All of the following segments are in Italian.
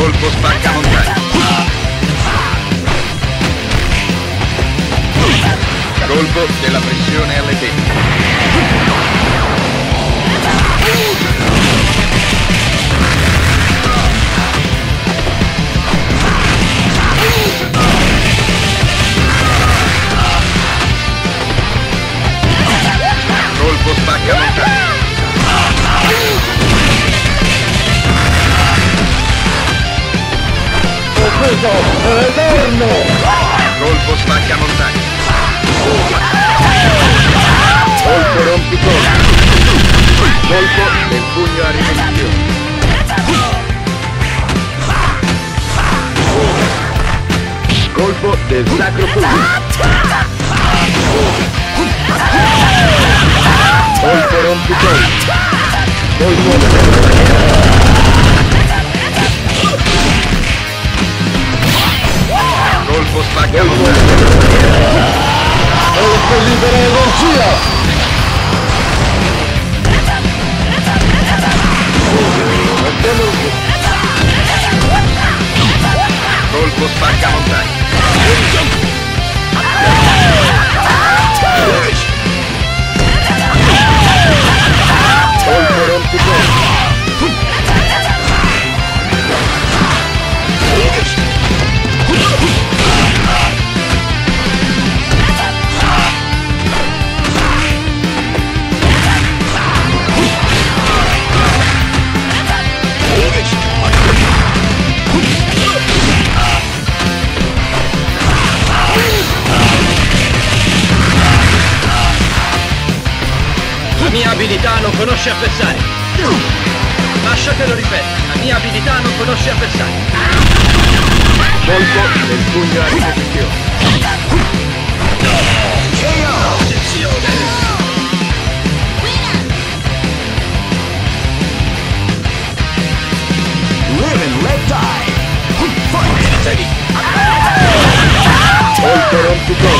Colpo spacca montagna. Colpo della pressione alle tette. alto, enorme. Montaña. Golfo. Golfo del puño alimenticio. Golfo del sacro público. Golfo conosce avversari. Lascia che lo ripeta. La mia abilità non conosce avversari. Colpo del pugno a ripetizione. Live and let die. Fight. Colpo rompicolpo.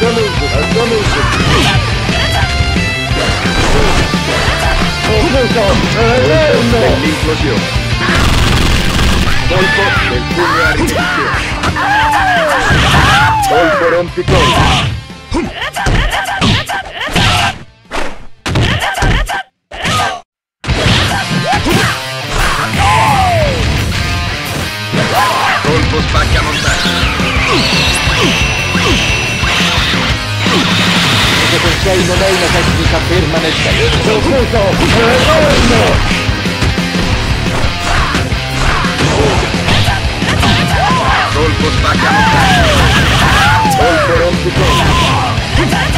안전해이지 안전해이지 멜링 것이요 벌써 내 꿈을 아리십시오 벌벌은 피꺼운 Golpos back a montar. Che sei non è una tecnica ferma nel tempo. Colpo spacca. Colpo rompicolpo.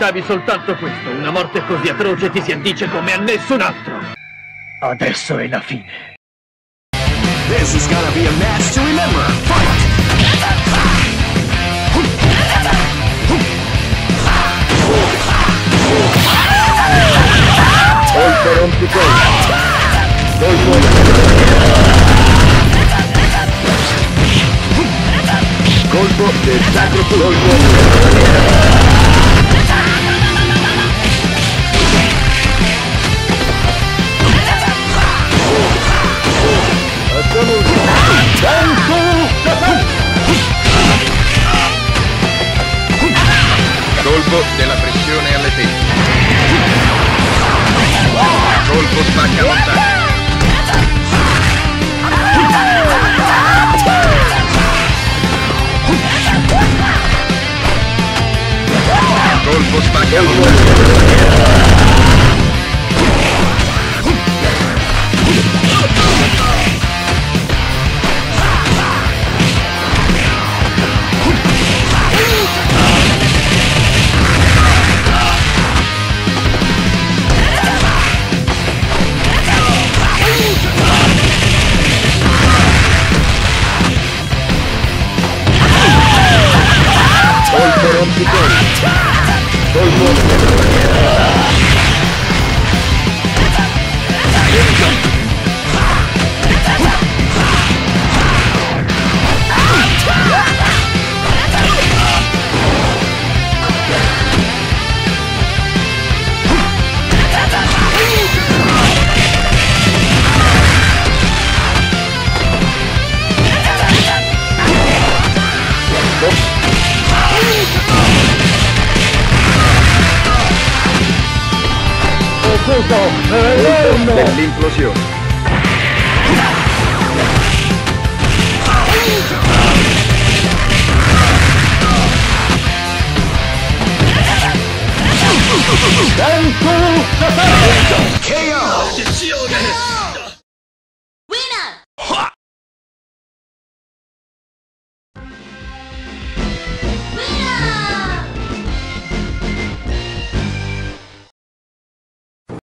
Meritavi soltanto questo. Una morte così atroce ti si addice come a nessun altro. Adesso è la fine. This is gonna be a match to remember. Fight! Colpo rompicolpi. Colpo Colpo del sacro colpo. Colpo della pressione alle tempie. Colpo spacca montagna. Colpo spacca montagna. culto de la implosión.